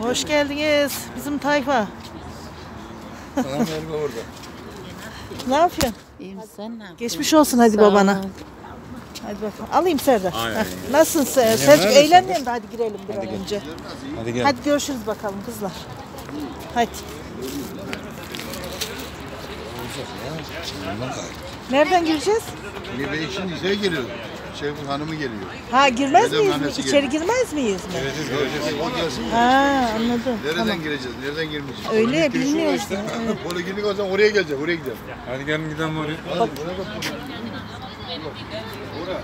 Hoş geldiniz bizim tayfa. Tamam elma orada. Ne yapıyorsun? İyiyim sen ne yapıyorsun? Geçmiş olsun hadi Sağ babana. ol. Hadi bakalım. Alayım Serdar. Nasılsın Ser- Selçuk? Eğlenmeyin de hadi girelim bir an önce. Hadi gel. Hadi görüşürüz bakalım kızlar. Hadi. Nereden gireceğiz? Bir bey şimdi şey geliyor. Şey bu hanımı geliyor. Ha girmez Dedem miyiz? mi? İçeri geliyor. girmez miyiz mi? O gelsin. Ha anladım. Nereden Tamam. gireceğiz? Nereden girmeyeceğiz? Öyle bilmiyoruz. Poliklinik o zaman oraya gelecek. Oraya gidelim. Hadi gelin gidelim oraya. Hadi buraya bak. Oraya.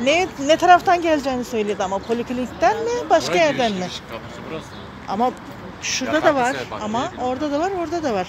Ne ne taraftan geleceğini söyledi ama poliklinikten mi başka yerden mi? Kapısı burası. Ama şurada Ya da var bak, ama orada da var orada da var.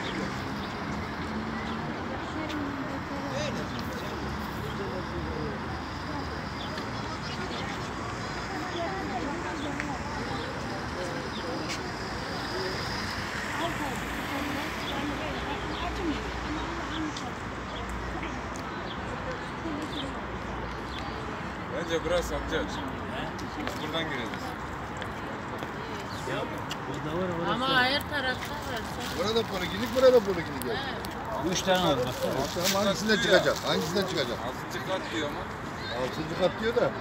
Bence burası amca. Biz buradan gireceğiz. Ama her tarafta var. Burada poliklinik, burada poliklinik. Yani. Üç tane var bak. Tamam hangisinden çıkacak? Hangisinden çıkacak? Altıncı kat diyor ama. Altıncı kat diyor da.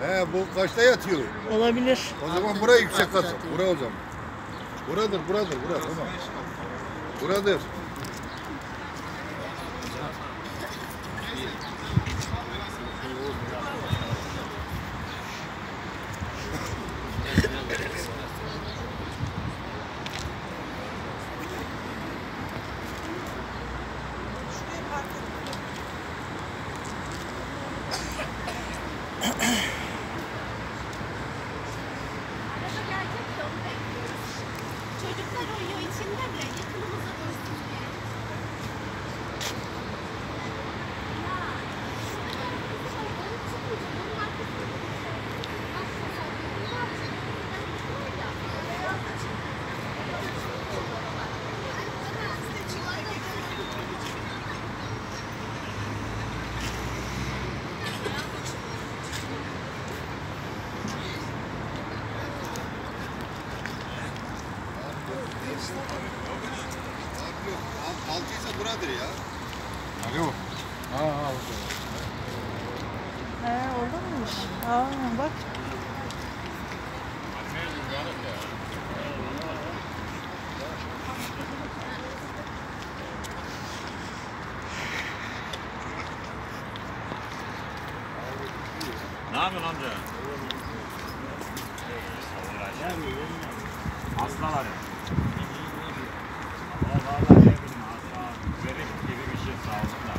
He bu kaçta yatıyor? Olabilir. O zaman buraya yüksek kat. Bura o zaman. Buradır, buradır, bura tamam. Buradır. Çocuklar buradır ya. Alo. Ha ha orada. He orada mıymış? Aa bak. Ne yapıyorsun amca? Hastalar. Vallahi ne bileyim hasta. Verik gibi bir şey sağ olsun da.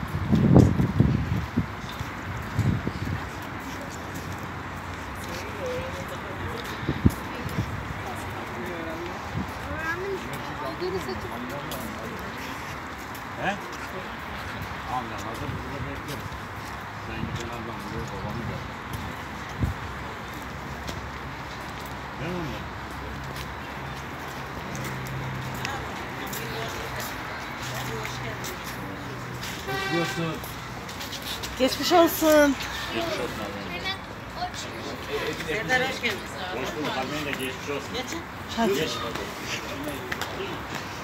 He? Allah hazır burada bekliyorum. Sen gidin ablam buraya babamı gör. Ne oldu? Geçmiş olsun. Serdar hoş geldin. Hoş bulduk. Kalmayın da geçmiş olsun. Geçin. Hadi. please.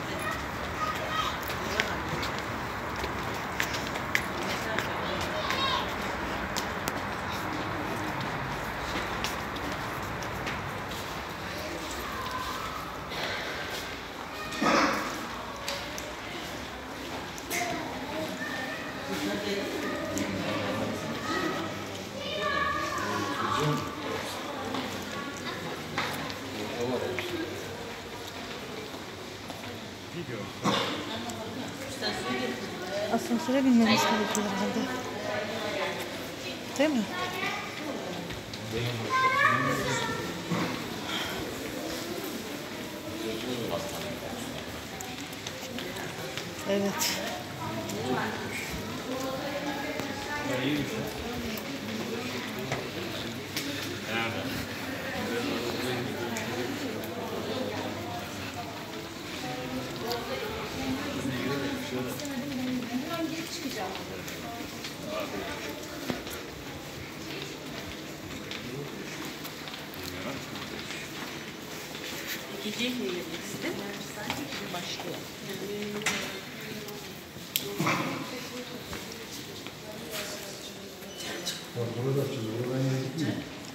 Asansöre binmemiz gerekiyor herhalde. Değil mi? Evet.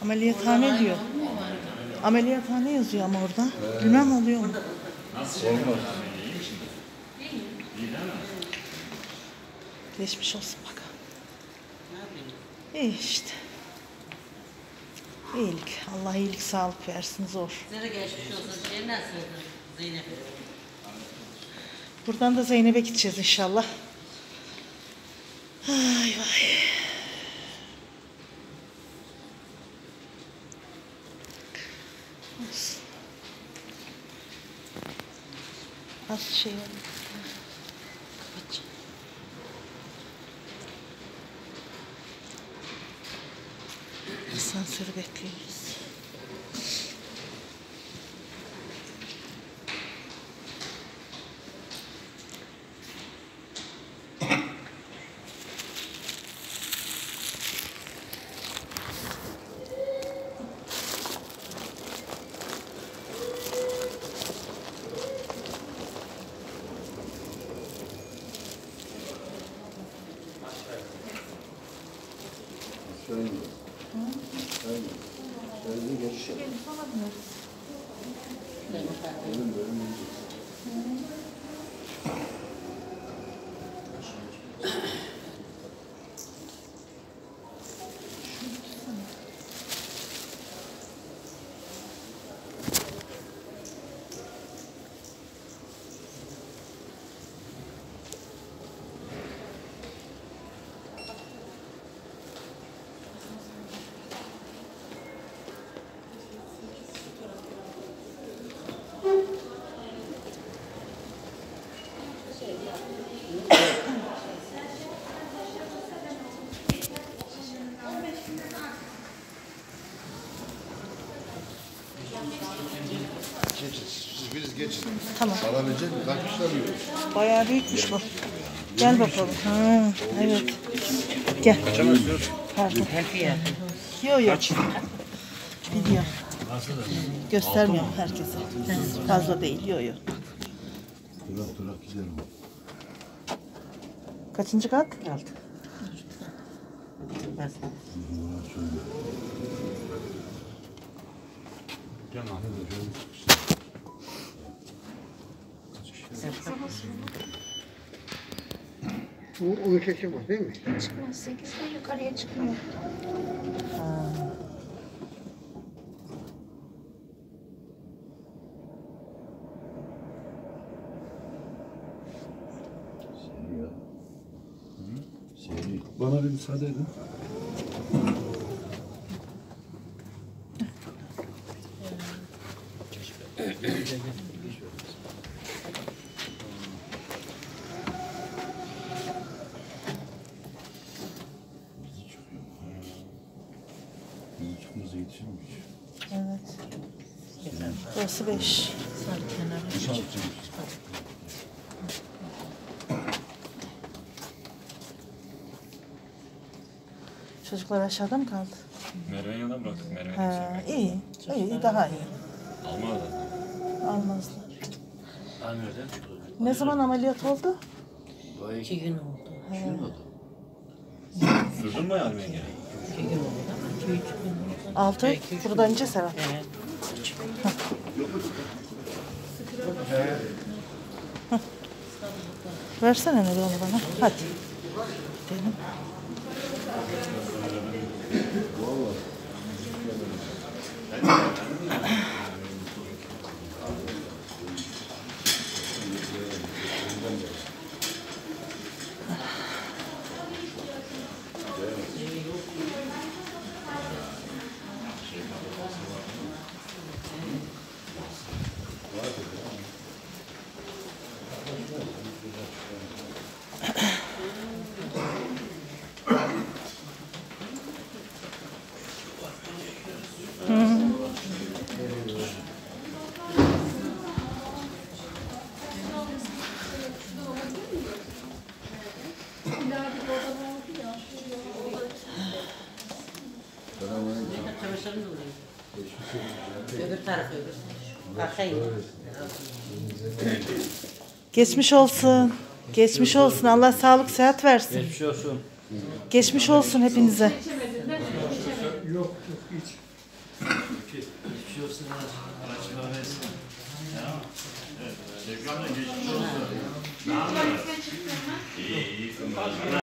Ameliyathane diyor. Ameliyathane yazıyor ama orada. Bilmem oluyor mu? Geçmiş olsun bak. İyi işte. İyilik. Allah iyilik sağlık versin zor. Size geçmiş olsun. Şey nasıldı Zeynep? Buradan da Zeynep'e gideceğiz inşallah. Ay vay. Olsun. Az şey var. Asansör bekliyoruz. 네, 감사합니다. Geçin. Siz biriniz geçin. Tamam. Alabilecek mi? Kaç kişi alıyor? Bayağı büyükmüş bu. Gel bakalım. Ha, evet. Gel. Pardon. Yok yok. Gidiyor. Göstermiyorum herkese. Fazla değil. Yok yok. Durak durak gidelim. Kaçıncı kat? Altı. Bu onu şaşırmaz değil mi? Çıkmaz. Sekizde yukarıya çıkmıyor. Seri ya. Seri. Bana bir müsaade edin. Çıkmaz yetişirmiş. Evet. Burası beş. Çocuklar aşağıda mı kaldı? Merve'nin yanına bıraktık. Merve'nin Ha, iyi. İyi, daha iyi. Almaz Almazlar. Nereden Ne zaman ameliyat oldu? İki gün oldu. Sürdün mü almaya geri? İki gün oldu iki üç gün oldu. Altı. Buradan ince Serap. Evet. Versene Nuri onu bana. Hadi. gidelim. Çamaşırını Geçmiş olsun. Geçmiş olsun. Allah sağlık sıhhat versin. Geçmiş olsun. Geçmiş olsun hepinize.